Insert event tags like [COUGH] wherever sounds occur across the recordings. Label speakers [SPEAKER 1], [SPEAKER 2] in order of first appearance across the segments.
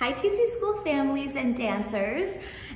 [SPEAKER 1] Hi Tutu School families and dancers.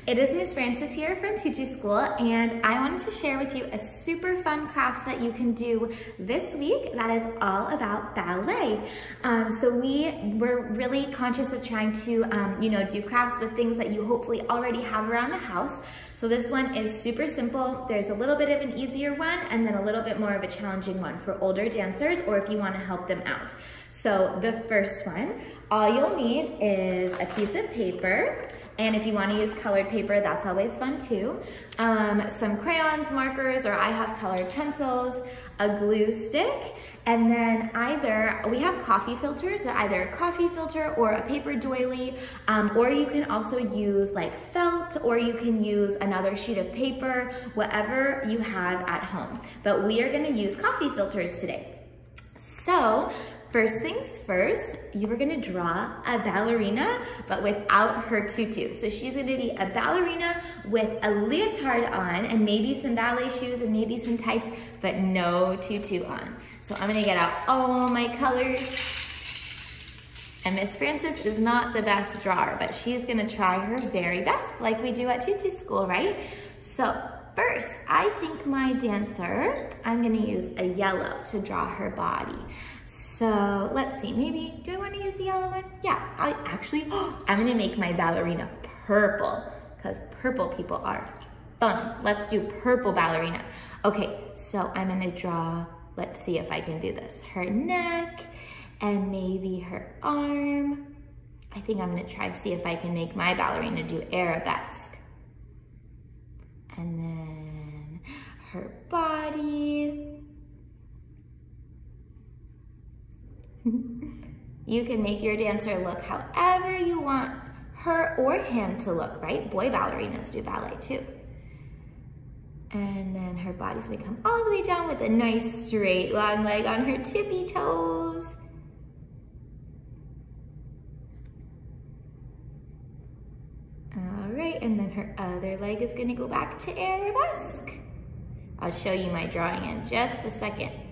[SPEAKER 1] It is Miss Frances here from Tutu School and I wanted to share with you a super fun craft that you can do this week that is all about ballet. Um, so we were really conscious of trying to um, you know, do crafts with things that you hopefully already have around the house. So this one is super simple. There's a little bit of an easier one and then a little bit more of a challenging one for older dancers or if you wanna help them out. So the first one, all you'll need is a piece of paper, and if you wanna use colored paper, that's always fun too. Um, some crayons, markers, or I have colored pencils, a glue stick, and then either, we have coffee filters, so either a coffee filter or a paper doily, um, or you can also use like felt, or you can use another sheet of paper, whatever you have at home. But we are gonna use coffee filters today. So First things first, you are gonna draw a ballerina, but without her tutu. So she's gonna be a ballerina with a leotard on and maybe some ballet shoes and maybe some tights, but no tutu on. So I'm gonna get out all my colors. And Miss Frances is not the best drawer, but she's gonna try her very best like we do at tutu school, right? So first, I think my dancer, I'm gonna use a yellow to draw her body. So let's see, maybe, do I wanna use the yellow one? Yeah, I actually, [GASPS] I'm gonna make my ballerina purple because purple people are fun. Let's do purple ballerina. Okay, so I'm gonna draw, let's see if I can do this. Her neck and maybe her arm. I think I'm gonna try see if I can make my ballerina do arabesque. And then her body. [LAUGHS] you can make your dancer look however you want her or him to look, right? Boy ballerinas do ballet too. And then her body's gonna come all the way down with a nice straight long leg on her tippy toes. All right, and then her other leg is gonna go back to arabesque. I'll show you my drawing in just a second.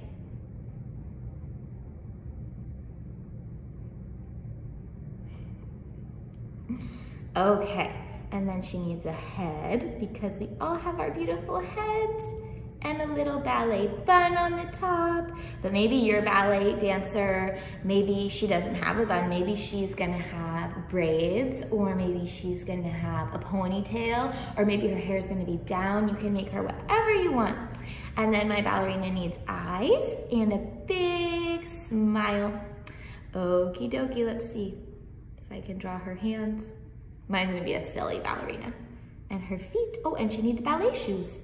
[SPEAKER 1] Okay, and then she needs a head because we all have our beautiful heads and a little ballet bun on the top. But maybe your ballet dancer, maybe she doesn't have a bun. Maybe she's gonna have braids or maybe she's gonna have a ponytail or maybe her hair is gonna be down. You can make her whatever you want. And then my ballerina needs eyes and a big smile. Okie dokie, let's see if I can draw her hands. Mine's gonna be a silly ballerina. And her feet, oh, and she needs ballet shoes.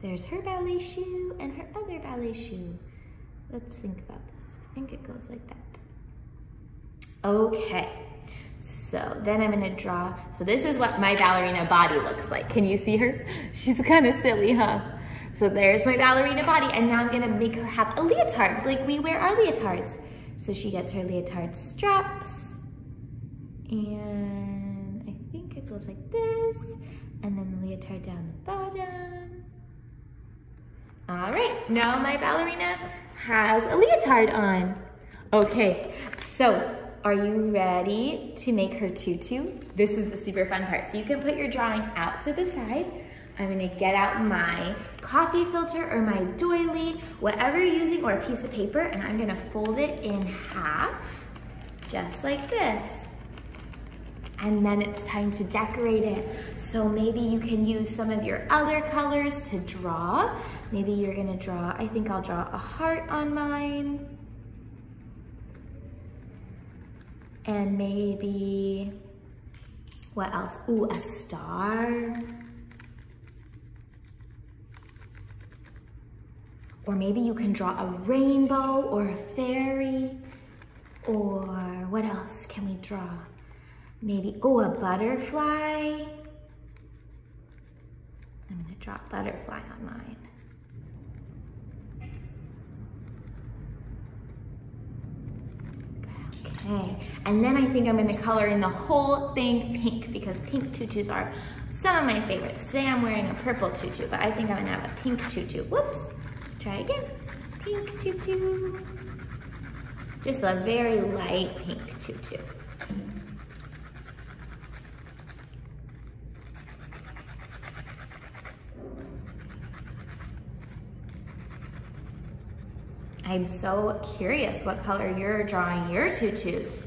[SPEAKER 1] There's her ballet shoe and her other ballet shoe. Let's think about this. I think it goes like that. Okay, so then I'm gonna draw, so this is what my ballerina body looks like. Can you see her? [LAUGHS] She's kind of silly, huh? So there's my ballerina body, and now I'm gonna make her have a leotard, like we wear our leotards. So she gets her leotard straps, and I think it goes like this, and then the leotard down the bottom. All right, now my ballerina has a leotard on. Okay, so are you ready to make her tutu? This is the super fun part. So you can put your drawing out to the side. I'm gonna get out my coffee filter or my doily, whatever you're using, or a piece of paper, and I'm gonna fold it in half, just like this and then it's time to decorate it. So maybe you can use some of your other colors to draw. Maybe you're gonna draw, I think I'll draw a heart on mine. And maybe, what else? Ooh, a star. Or maybe you can draw a rainbow or a fairy. Or what else can we draw? Maybe, oh, a butterfly. I'm gonna drop butterfly on mine. Okay, and then I think I'm gonna color in the whole thing pink because pink tutus are some of my favorites. Today I'm wearing a purple tutu, but I think I'm gonna have a pink tutu. Whoops, try again. Pink tutu. Just a very light pink tutu. I'm so curious what color you're drawing your tutus.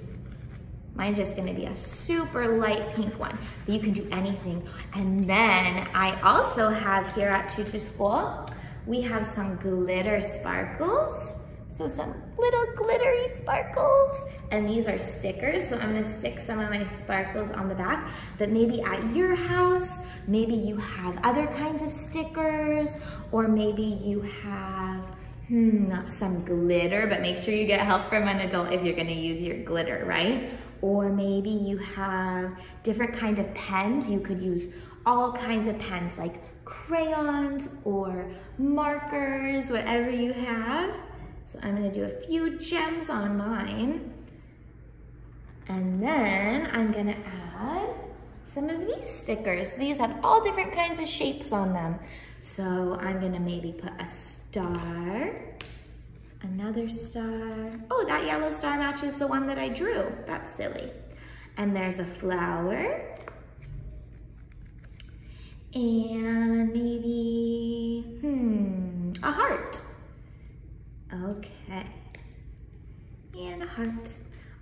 [SPEAKER 1] Mine's just gonna be a super light pink one, but you can do anything. And then I also have here at Tutu School, we have some glitter sparkles. So some little glittery sparkles. And these are stickers, so I'm gonna stick some of my sparkles on the back. But maybe at your house, maybe you have other kinds of stickers, or maybe you have hmm, some glitter, but make sure you get help from an adult if you're gonna use your glitter, right? Or maybe you have different kind of pens. You could use all kinds of pens like crayons or markers, whatever you have. So I'm gonna do a few gems on mine. And then I'm gonna add some of these stickers. These have all different kinds of shapes on them. So I'm gonna maybe put a star, another star. Oh, that yellow star matches the one that I drew. That's silly. And there's a flower. And maybe, hmm, a heart. Okay. And a heart.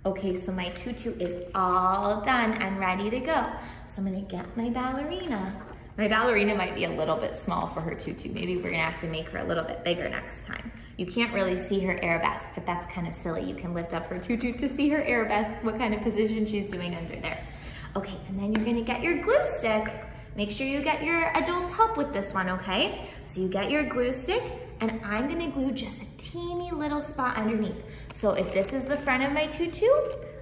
[SPEAKER 1] Okay, so my tutu is all done and ready to go. So I'm gonna get my ballerina. My ballerina might be a little bit small for her tutu. Maybe we're gonna have to make her a little bit bigger next time. You can't really see her arabesque, but that's kind of silly. You can lift up her tutu to see her arabesque, what kind of position she's doing under there. Okay, and then you're gonna get your glue stick. Make sure you get your adult's help with this one, okay? So you get your glue stick, and I'm gonna glue just a teeny little spot underneath. So if this is the front of my tutu,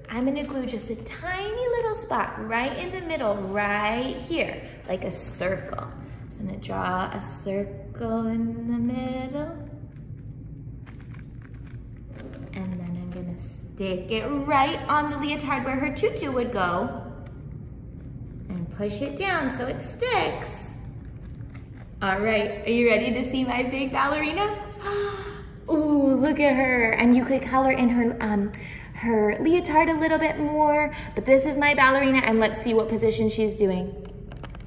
[SPEAKER 1] I'm gonna glue just a tiny little spot right in the middle, right here, like a circle. So I'm gonna draw a circle in the middle. And then I'm gonna stick it right on the leotard where her tutu would go. And push it down so it sticks. All right, are you ready to see my big ballerina? [GASPS] Ooh, look at her. And you could color in her um, her leotard a little bit more, but this is my ballerina and let's see what position she's doing.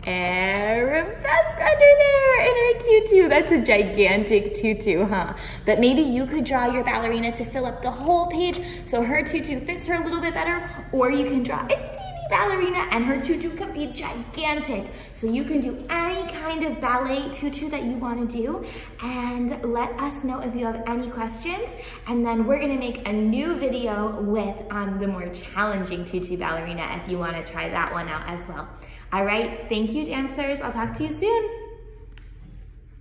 [SPEAKER 1] Arabesque under there in her tutu. That's a gigantic tutu, huh? But maybe you could draw your ballerina to fill up the whole page so her tutu fits her a little bit better, or you can draw a ballerina and her tutu can be gigantic. So you can do any kind of ballet tutu that you wanna do and let us know if you have any questions and then we're gonna make a new video with um, the more challenging tutu ballerina if you wanna try that one out as well. All right, thank you dancers. I'll talk to you soon.